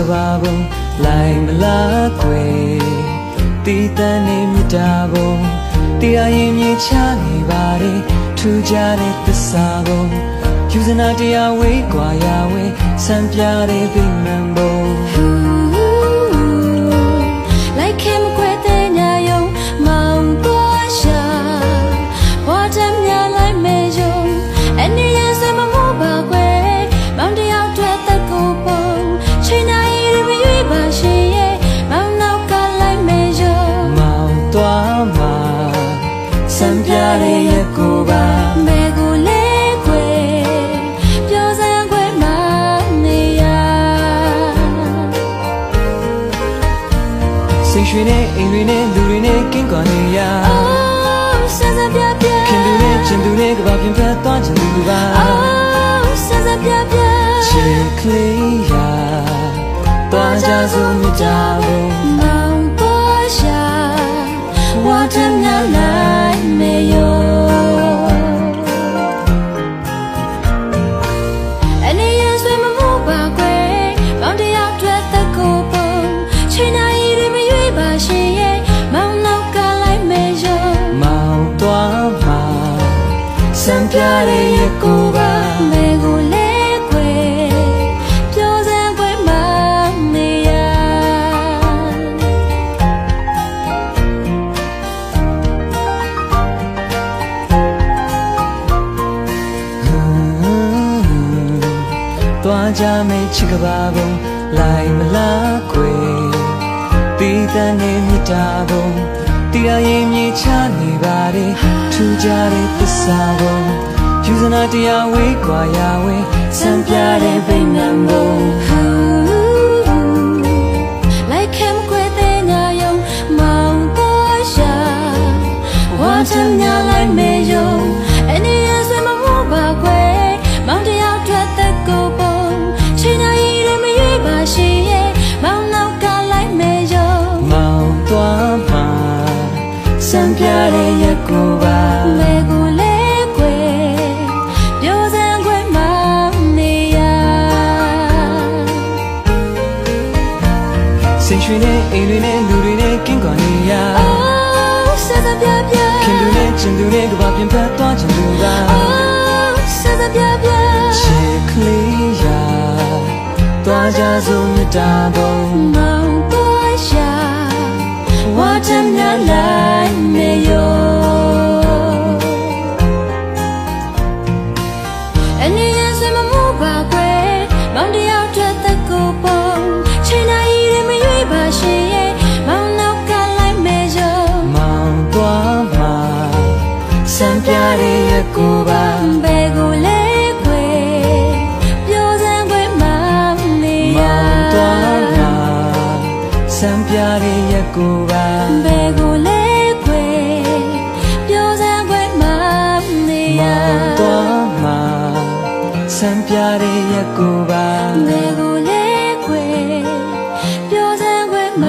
ကဘာဘုံလိုင်မလားကွယ်တီးတန်းနေမြတာဘုံတရားရင်မြေချနေပါလေထူကြတဲ့သစ္စာဘုံယူဇနာတရားဝေးกว่าရာဝေးစံပြတဲ့ဗိမာန်ဘုံ စိတ်ရွှင်နဲ့အိမ်တွေနဲ့လူတွေနဲ့ကင်းကွာနေရ Oh စစပြပြခင်သူနဲ့ကျင်သူနဲ့ကဘာပြင်ဖက်သွားချင်သူပါ Oh စစပြပြချစ်ကလေးရာသွားကြစို့မြတ်တာဘုံမောင်ပေါ်ရှာဝါထမြလို စံပြတဲ့ရကိုပါမေကိုလေကွယ်ပြောစမ်းကွယ်မနေရသွားကြမယ်ချစ်ကဘာဘုံလိုက်မလားကွယ်တည် တန်နေမြတ်တာဘုံတရားရင်မြေချနေပါလေထူကြတဲ့သစ္စာဘုံယူဇနာတရားဝေးကွာရဝဲစံပြတဲ့ဗိမာန်ဘုံ Like him ခွဲတဲ့ညာယုံမောင်ပေါ်ရှာဝါချမ်းညာလိုက် ပြတဲ့ရကိုပါမေကိုလေကွယ်ပြောစမ်းကွယ်မနေရစိတ်ရွှင်နဲ့အိမ်တွေနဲ့လူတွေနဲ့ကင်းကွာနေရ Oh စစပြပြခင်သူနဲ့ကျင်သူနဲ့ကဘာပြင်ဖက်သွားချင်သူပါ Oh စစပြပြချစ်ကလေးရာသွားကြစို့မြတ်တာဘုံမောင်ပေါ်ရှာဝါတမ်းများ ကိုပါဘယ်ကိုလဲကွယ်ပြောစမ်းကွယ်မနေရမောင်သွားမှာစံပြတဲ့ရကိုပါဘယ်ကိုလဲကွယ်ပြောစမ်းကွယ်မ